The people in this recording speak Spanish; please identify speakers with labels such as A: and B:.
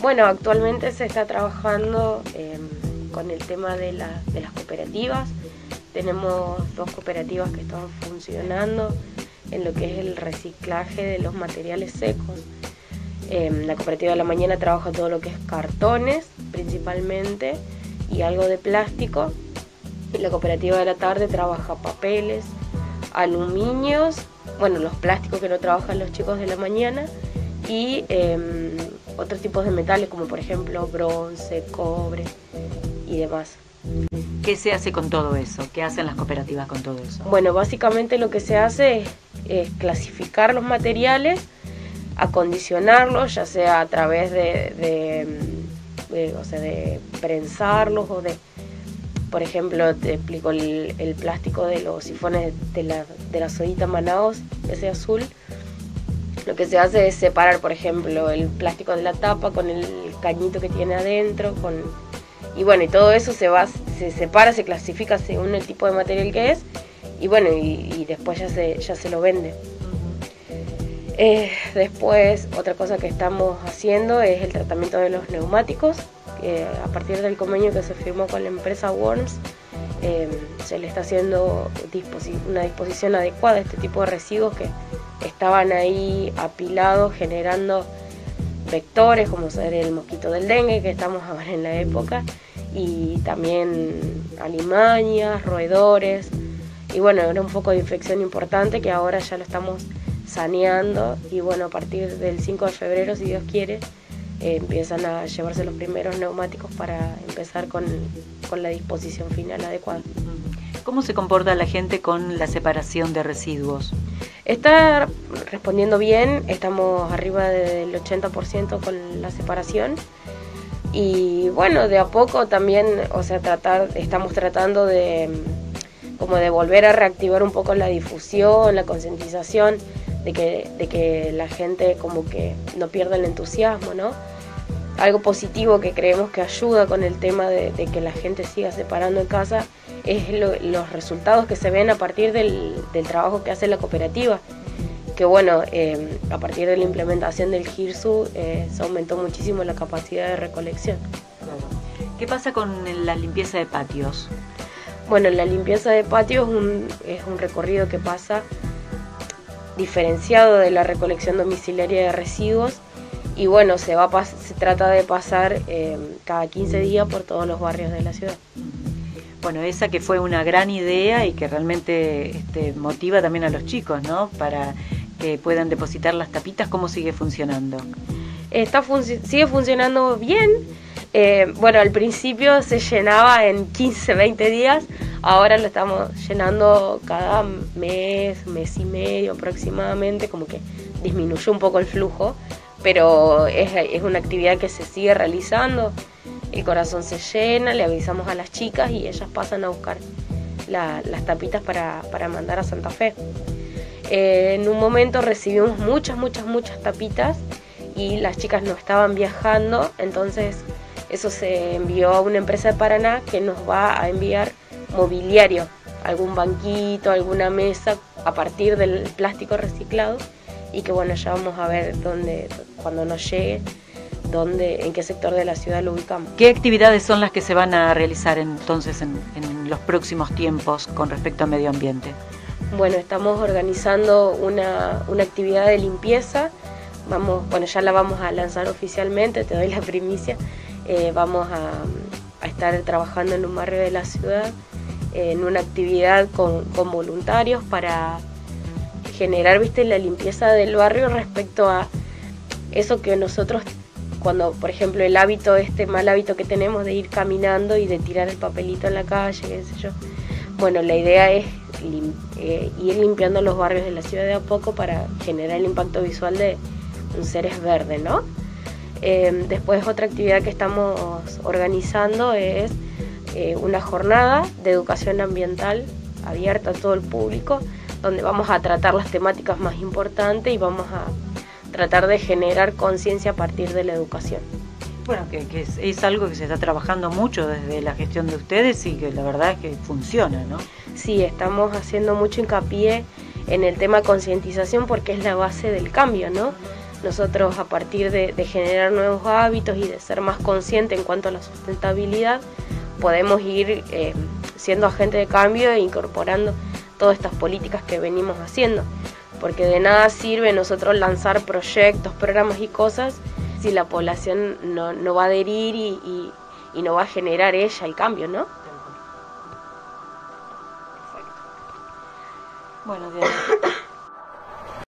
A: Bueno, actualmente se está trabajando em, con el tema de, las cooperativas. Tenemos dos cooperativas que están funcionando en lo que es el reciclaje de los materiales secos. Em, la cooperativa de la mañana trabaja todo lo que es cartones principalmente y algo de plástico. La cooperativa de la tarde trabaja papeles, aluminios, bueno, los plásticos que no trabajan los chicos de la mañana y em, otros tipos de metales como por ejemplo bronce, cobre y demás.
B: ¿Qué se hace con todo eso? ¿Qué hacen las cooperativas con todo eso?
A: Bueno, básicamente lo que se hace es, clasificar los materiales, acondicionarlos, ya sea a través de, o sea, de prensarlos o de, por ejemplo, te explico el, plástico de los sifones de la, de la sodita Manaos, ese azul, lo que se hace es separar, por ejemplo, el plástico de la tapa con el cañito que tiene adentro, con y bueno, y todo eso se va, se separa, se clasifica según el tipo de material que es, y bueno, y, después ya se, ya se lo vende. Eh, después, otra cosa que estamos haciendo es el tratamiento de los neumáticos. a partir del convenio que se firmó con la empresa Worms, eh, se le está haciendo una disposición adecuada a este tipo de residuos que estaban ahí apilados generando vectores como ser el mosquito del dengue que estamos ahora en la época y también alimañas, roedores y bueno, era un foco de infección importante que ahora ya lo estamos saneando y bueno, a partir del 5 de febrero, si Dios quiere, eh, empiezan a llevarse los primeros neumáticos para empezar con, con la disposición final adecuada.
B: ¿Cómo se comporta la gente con la separación de residuos?
A: Está respondiendo bien, estamos arriba del 80% con la separación. Y bueno, de a poco también, o sea, tratar, estamos tratando de como de volver a reactivar un poco la difusión, la concientización, de que, de que la gente como que no pierda el entusiasmo, ¿no? Algo positivo que creemos que ayuda con el tema de, que la gente siga separando en casa es los resultados que se ven a partir del, trabajo que hace la cooperativa. Que bueno, em, a partir de la implementación del GIRSU eh, se aumentó muchísimo la capacidad de recolección.
B: ¿Qué pasa con la limpieza de patios?
A: Bueno, la limpieza de patios es un, es un recorrido que pasa diferenciado de la recolección domiciliaria de residuos y bueno, se, va se trata de pasar em, cada 15 días por todos los barrios de la ciudad.
B: Bueno, esa que fue una gran idea y que realmente este, motiva también a los chicos, ¿no? Para que puedan depositar las tapitas, ¿cómo sigue funcionando?
A: Está sigue funcionando bien. Eh, bueno, al principio se llenaba en 15, 20 días, ahora lo estamos llenando cada mes, mes y medio aproximadamente, como que disminuyó un poco el flujo, pero es, una actividad que se sigue realizando. El corazón se llena, le avisamos a las chicas y ellas pasan a buscar las tapitas para, mandar a Santa Fe. Eh, en un momento recibimos muchas, muchas, muchas tapitas y las chicas no estaban viajando, entonces eso se envió a una empresa de Paraná que nos va a enviar mobiliario, algún banquito, alguna mesa a partir del plástico reciclado y que bueno, ya vamos a ver dónde, cuando nos llegue, dónde, en qué sector de la ciudad lo ubicamos.
B: ¿Qué actividades son las que se van a realizar entonces en, los próximos tiempos con respecto a medio ambiente?
A: Bueno, estamos organizando una, actividad de limpieza. Vamos, bueno, ya la vamos a lanzar oficialmente, te doy la primicia. Eh, vamos a, estar trabajando en un barrio de la ciudad, en una actividad con, con voluntarios para generar, viste, la limpieza del barrio respecto a eso que nosotros cuando, por ejemplo, el hábito, este mal hábito que tenemos de ir caminando y de tirar el papelito en la calle, qué sé yo. Bueno, la idea es eh, ir limpiando los barrios de la ciudad de a poco para generar el impacto visual de un seres verde, ¿no? Em, después otra actividad que estamos organizando es eh, una jornada de educación ambiental abierta a todo el público donde vamos a tratar las temáticas más importantes y vamos a tratar de generar conciencia a partir de la educación.
B: Bueno, que, es, algo que se está trabajando mucho desde la gestión de ustedes y que la verdad es que funciona, ¿no?
A: Sí, estamos haciendo mucho hincapié en el tema concientización porque es la base del cambio, ¿no? nosotros a partir de, generar nuevos hábitos y de ser más conscientes en cuanto a la sustentabilidad, podemos ir eh, siendo agentes de cambio e incorporando todas estas políticas que venimos haciendo. Porque de nada sirve nosotros lanzar proyectos, programas y cosas si la población no, va a adherir y, y no va a generar ella el cambio, ¿no?
B: Bueno, Diana.